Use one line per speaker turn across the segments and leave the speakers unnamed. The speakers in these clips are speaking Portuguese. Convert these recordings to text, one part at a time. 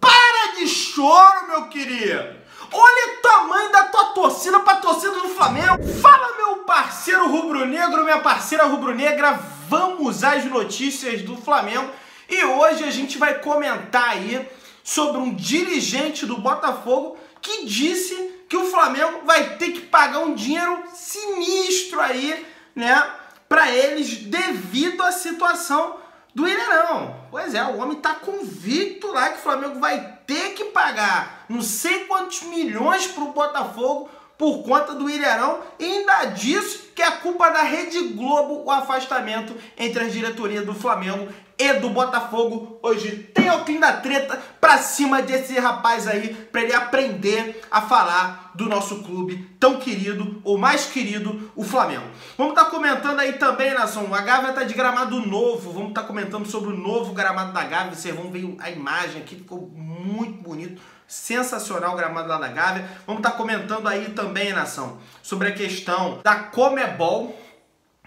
Para de choro, meu querido! Olha o tamanho da tua torcida pra torcida do Flamengo. Fala, meu parceiro rubro-negro, minha parceira rubro-negra. Vamos às notícias do Flamengo. E hoje a gente vai comentar aí sobre um dirigente do Botafogo que disse que o Flamengo vai ter que pagar um dinheiro sinistro aí, né, para eles devido à situação do Ilharão. Pois é, o homem tá convicto lá que o Flamengo vai ter que pagar não sei quantos milhões pro Botafogo por conta do Ilharão e ainda disso que é culpa da Rede Globo o afastamento entre a diretoria do Flamengo e do Botafogo. Hoje tem o fim da treta pra cima desse rapaz aí, pra ele aprender a falar do nosso clube tão querido, ou mais querido, o Flamengo. Vamos estar tá comentando aí também, nação, a Gávea tá de gramado novo, vamos estar tá comentando sobre o novo gramado da Gávea, vocês vão ver a imagem aqui, ficou muito bonito. Sensacional o gramado lá da Gávea. Vamos estar tá comentando aí também, nação, sobre a questão da Comebol,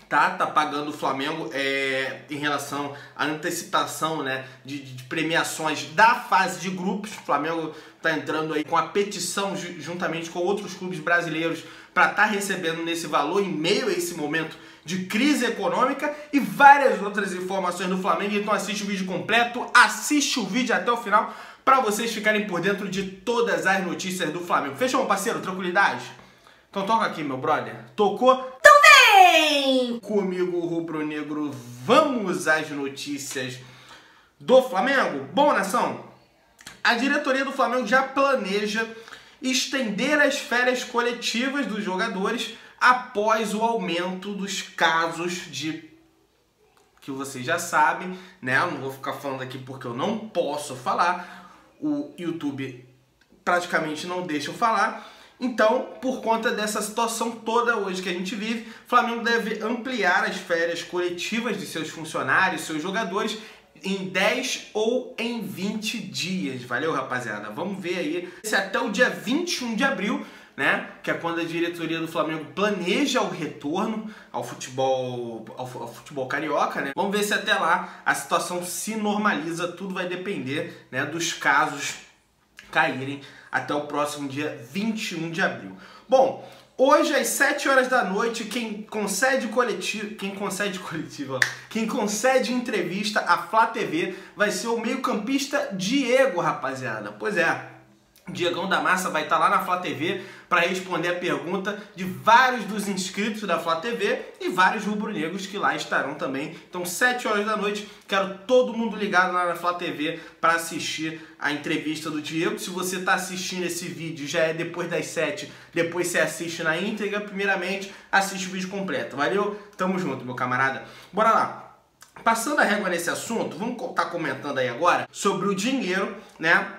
tá, tá pagando o Flamengo é, em relação à antecipação né, de, de, premiações da fase de grupos. O Flamengo tá entrando aí com a petição juntamente com outros clubes brasileiros para estar tá recebendo nesse valor em meio a esse momento de crise econômica e várias outras informações do Flamengo. Então assiste o vídeo completo, assiste o vídeo até o final para vocês ficarem por dentro de todas as notícias do Flamengo. Fechou, parceiro? Tranquilidade? Então toca aqui, meu brother. Tocou?
Também!
Comigo, Rubro Negro, vamos às notícias do Flamengo? Bom, nação, a diretoria do Flamengo já planeja estender as férias coletivas dos jogadores após o aumento dos casos de que vocês já sabem, né? Eu não vou ficar falando aqui porque eu não posso falar, o YouTube praticamente não deixa eu falar. Então, por conta dessa situação toda hoje que a gente vive, o Flamengo deve ampliar as férias coletivas de seus funcionários, seus jogadores, em 10 ou em 20 dias. Valeu, rapaziada? Vamos ver aí se até o dia 21 de abril né? Que é quando a diretoria do Flamengo planeja o retorno ao futebol, ao, futebol carioca, né? Vamos ver se até lá a situação se normaliza. Tudo vai depender, né, dos casos caírem até o próximo dia 21 de abril. Bom, Hoje, às 7 horas da noite, quem concede coletivo, quem concede coletiva, quem concede entrevista à Flá TV vai ser o meio-campista Diego, rapaziada. Pois é, Diegão da Massa vai estar lá na Flá TV para responder a pergunta de vários dos inscritos da Flá TV e vários rubro-negros que lá estarão também. Então, 7 horas da noite, quero todo mundo ligado lá na Flá TV para assistir a entrevista do Diego. Se você está assistindo esse vídeo, já é depois das 7, depois você assiste na íntegra. Primeiramente, assiste o vídeo completo. Valeu? Tamo junto, meu camarada. Bora lá. Passando a régua nesse assunto, vamos estar tá comentando aí agora sobre o dinheiro, né?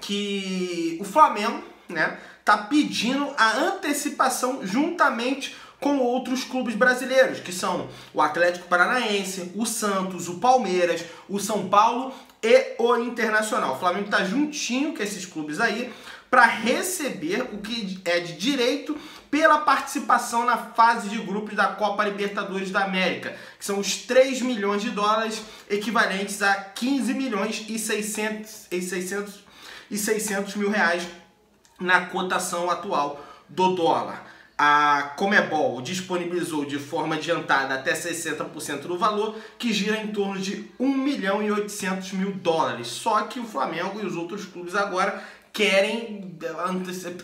Que o Flamengo, né, tá pedindo a antecipação juntamente com outros clubes brasileiros, que são o Atlético Paranaense, o Santos, o Palmeiras, o São Paulo e o Internacional. O Flamengo tá juntinho com esses clubes aí para receber o que é de direito pela participação na fase de grupos da Copa Libertadores da América, que são os 3 milhões de dólares equivalentes a 15 milhões e 600, e 600 e 600 mil reais na cotação atual do dólar. A Comebol disponibilizou de forma adiantada até 60% do valor, que gira em torno de 1 milhão e 800 mil dólares. Só que o Flamengo e os outros clubes agora querem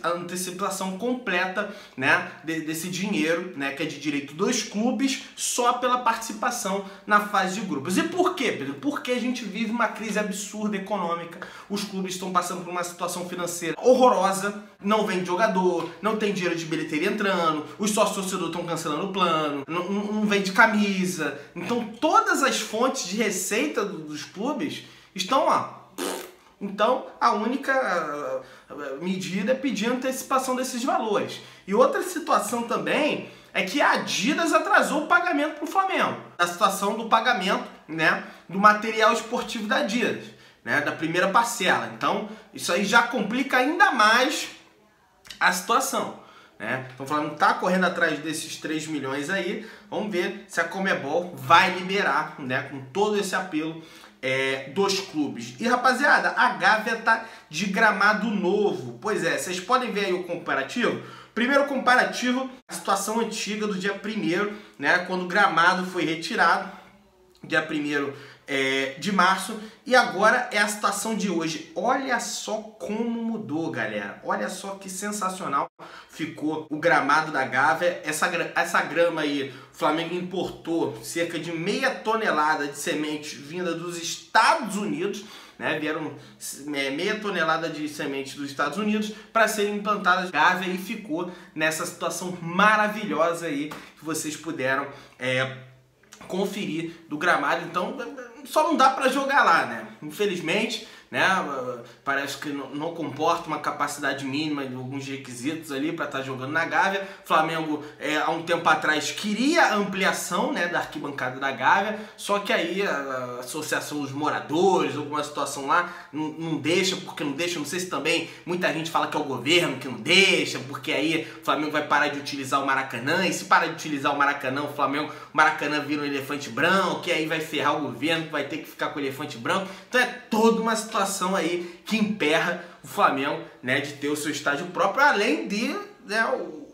a antecipação completa né, desse dinheiro, né, que é de direito dos clubes, só pela participação na fase de grupos. E por quê, Pedro? Porque a gente vive uma crise absurda econômica, os clubes estão passando por uma situação financeira horrorosa, não vem jogador, não tem dinheiro de bilheteria entrando, os sócios torcedores estão cancelando o plano, não, não vende camisa. Então todas as fontes de receita dos clubes estão lá então, a única medida é pedir antecipação desses valores. E outra situação também é que a Adidas atrasou o pagamento para o Flamengo. A situação do pagamento né, do material esportivo da Adidas, né, da primeira parcela. Então, isso aí já complica ainda mais a situação. Né? Então, o Flamengo está correndo atrás desses 3 milhões aí. Vamos ver se a Comebol vai liberar, né, com todo esse apelo, é, dos clubes. E rapaziada, a Gávea tá de gramado novo. Pois é, vocês podem ver aí o comparativo. Primeiro comparativo, a situação antiga do dia 1 né, quando o gramado foi retirado, dia 1 é, de março, e agora é a situação de hoje. Olha só como mudou, galera. Olha só que sensacional ficou o gramado da Gávea. Essa, essa grama aí, o Flamengo importou cerca de meia tonelada de semente vinda dos Estados Unidos né? Vieram é, meia tonelada de sementes dos Estados Unidos para serem implantadas Gávea e ficou nessa situação maravilhosa aí que vocês puderam é, conferir do gramado. Então, só não dá para jogar lá, né? Infelizmente, né? Parece que não, comporta uma capacidade mínima de alguns requisitos ali para estar tá jogando na Gávea. Flamengo, é, há um tempo atrás, queria ampliação né, da arquibancada da Gávea, só que aí a, Associação dos Moradores, alguma situação lá, não, não deixa, porque não deixa, não sei se também muita gente fala que é o governo que não deixa, porque aí o Flamengo vai parar de utilizar o Maracanã, e se parar de utilizar o Maracanã, o Flamengo, o Maracanã vira um elefante branco, que aí vai ferrar o governo, que vai ter que ficar com o elefante branco. Então é toda uma situação aí que emperra o Flamengo né, de ter o seu estádio próprio, além de né,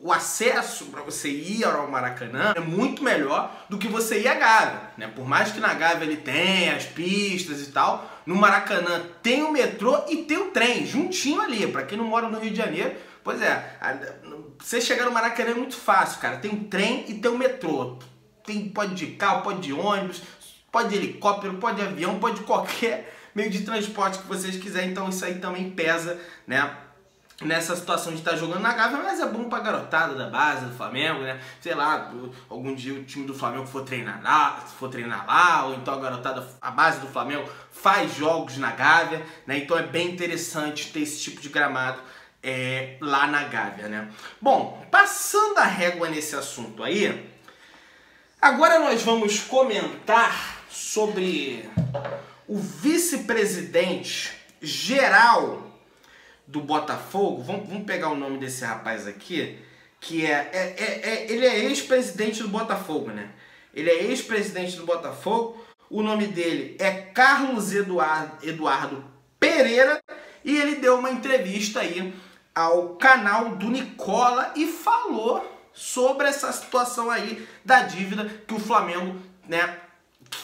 o, acesso para você ir ao Maracanã é muito melhor do que você ir à Gávea. Né? Por mais que na Gávea ele tenha as pistas e tal, no Maracanã tem o metrô e tem o trem, juntinho ali. Para quem não mora no Rio de Janeiro, pois é, você chegar no Maracanã é muito fácil, cara. Tem o trem e tem o metrô. Tem, pode de carro, pode de ônibus, pode de helicóptero, pode de avião, pode de qualquer meio de transporte que vocês quiserem, então isso aí também pesa, né? Nessa situação de estar tá jogando na Gávea, mas é bom pra garotada da base do Flamengo, né? Sei lá, algum dia o time do Flamengo for treinar lá, for treinar lá, ou então a garotada, a base do Flamengo faz jogos na Gávea, né? Então é bem interessante ter esse tipo de gramado é, lá na Gávea, né? Bom, passando a régua nesse assunto aí, agora nós vamos comentar sobre o vice-presidente geral do Botafogo, vamos, vamos, pegar o nome desse rapaz aqui, que é, é, é, é ele é ex-presidente do Botafogo, né? Ele é ex-presidente do Botafogo, o nome dele é Carlos Eduardo, Eduardo Pereira e ele deu uma entrevista aí ao canal do Nicola e falou sobre essa situação aí da dívida que o Flamengo, né,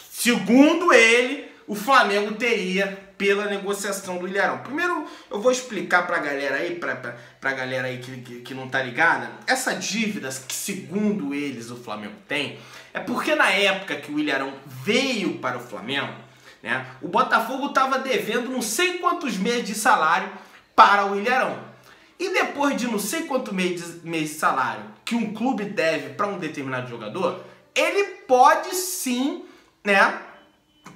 segundo ele, o Flamengo teria pela negociação do Ilharão. Primeiro, eu vou explicar pra galera aí, pra, pra galera aí que, que, que não tá ligada, essa dívida que segundo eles o Flamengo tem, é porque na época que o Ilharão veio para o Flamengo, né, o Botafogo tava devendo não sei quantos meses de salário para o Ilharão. E depois de não sei quantos meses, meses de salário que um clube deve para um determinado jogador, ele pode sim, né,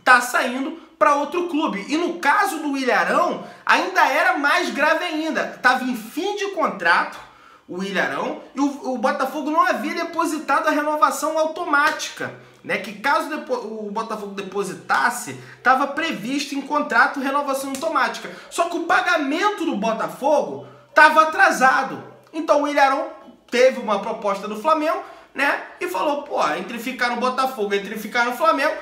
tá saindo para outro clube. E no caso do Ilharão, ainda era mais grave ainda. Tava em fim de contrato o Ilharão e o, o Botafogo não havia depositado a renovação automática. Né, que caso o Botafogo depositasse, estava previsto em contrato renovação automática. Só que o pagamento do Botafogo estava atrasado. Então o Ilharão teve uma proposta do Flamengo, né? E falou, pô, entre ficar no Botafogo, entre ficar no Flamengo,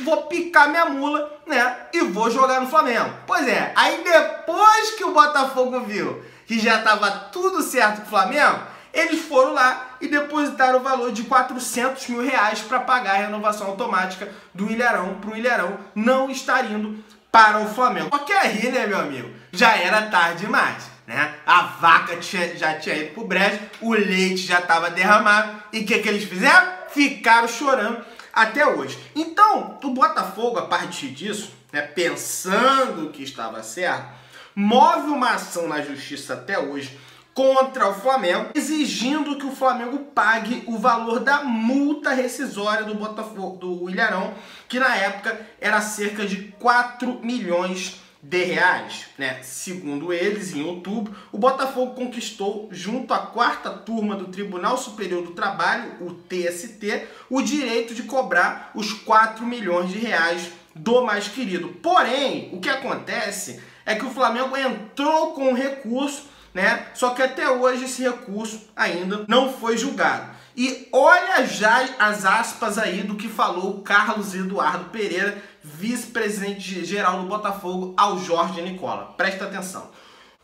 vou picar minha mula, né? E vou jogar no Flamengo. Pois é, aí depois que o Botafogo viu que já estava tudo certo com o Flamengo, eles foram lá e depositaram o valor de 400 mil reais para pagar a renovação automática do Ilharão para o Ilharão não estar indo para o Flamengo. Só que aí, né, meu amigo, já era tarde demais. Né? A vaca tinha, já tinha ido pro brejo, o leite já estava derramado. E o que, que eles fizeram? Ficaram chorando até hoje. Então, o Botafogo, a partir disso, né, pensando que estava certo, move uma ação na justiça até hoje contra o Flamengo, exigindo que o Flamengo pague o valor da multa rescisória do Botafogo, do Ilharão, que na época era cerca de 4 milhões de reais, né? Segundo eles, em outubro, o Botafogo conquistou, junto à quarta turma do Tribunal Superior do Trabalho, o TST, o direito de cobrar os 4 milhões de reais do mais querido. Porém, o que acontece é que o Flamengo entrou com o recurso, né? Só que até hoje esse recurso ainda não foi julgado. E olha já as aspas aí do que falou Carlos Eduardo Pereira, vice-presidente geral do Botafogo, ao Jorge Nicola. Presta atenção.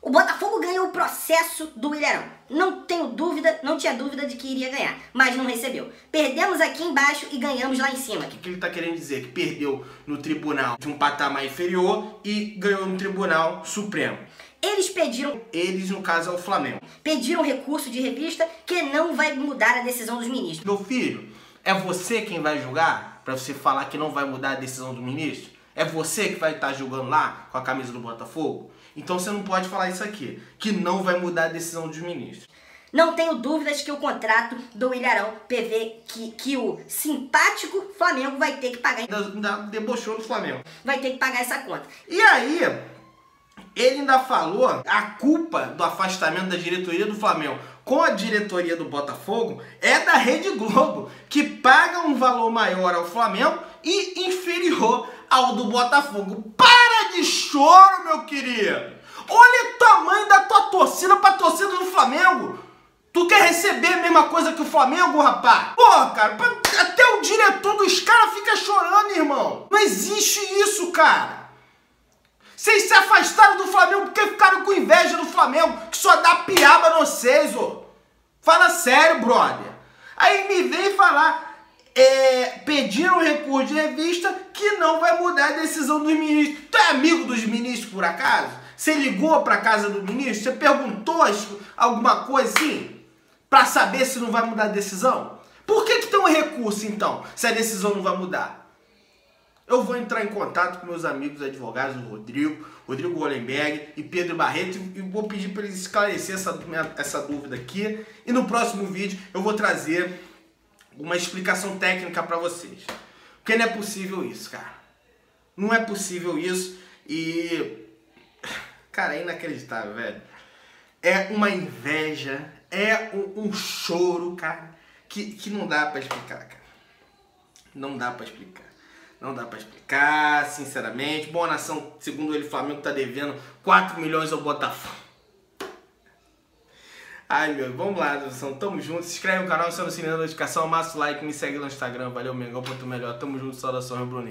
O Botafogo ganhou o processo do Ilharão. Não tenho dúvida, não tinha dúvida de que iria ganhar, mas não recebeu. Perdemos aqui embaixo e ganhamos lá em cima.
O que, que ele está querendo dizer? Que perdeu no tribunal de um patamar inferior e ganhou no tribunal supremo.
Eles pediram.
Eles, no caso, é o Flamengo.
Pediram recurso de revista que não vai mudar a decisão dos ministros.
Meu filho, é você quem vai julgar para você falar que não vai mudar a decisão do ministro? É você que vai estar tá julgando lá com a camisa do Botafogo? Então você não pode falar isso aqui, que não vai mudar a decisão dos ministros.
Não tenho dúvidas que o contrato do Ilharão PV, que, que o simpático Flamengo vai ter que pagar.
Ainda, ainda debochou do Flamengo.
Vai ter que pagar essa conta.
E aí, ele ainda falou a culpa do afastamento da diretoria do Flamengo com a diretoria do Botafogo é da Rede Globo, que paga um valor maior ao Flamengo e inferior ao do Botafogo. Para de choro, meu querido! Olha o tamanho da tua torcida pra torcida do Flamengo! Tu quer receber a mesma coisa que o Flamengo, rapaz? Porra, cara, até o diretor dos caras fica chorando, irmão. Não existe isso, cara. Vocês se afastaram do Flamengo porque ficaram com inveja do Flamengo, só dá piaba vocês, ô. Fala sério, brother. Aí me vem falar, é, pediram recurso de revista que não vai mudar a decisão dos ministros. Tu é amigo dos ministros, por acaso? Você ligou para casa do ministro? Você perguntou alguma coisa assim? Para saber se não vai mudar a decisão? Por que, que tem um recurso, então, se a decisão não vai mudar? Eu vou entrar em contato com meus amigos advogados, o Rodrigo, Rodrigo Gollenberg e Pedro Barreto, e vou pedir para eles esclarecer essa, essa dúvida aqui. E no próximo vídeo eu vou trazer uma explicação técnica para vocês. Porque não é possível isso, cara. Não é possível isso e. Cara, é inacreditável, velho. É uma inveja, é um, um choro, cara, que, que não dá para explicar, cara. Não dá para explicar. Não dá para explicar, sinceramente. Boa nação, segundo ele, o Flamengo tá devendo 4 milhões ao Botafogo. Ai, meu, vamos lá, Nação. Tamo junto. Se inscreve no canal, se não sininho da notificação, massa o like, me segue no Instagram. Valeu, Mengão, ponto melhor. Tamo junto, saudação, Bruno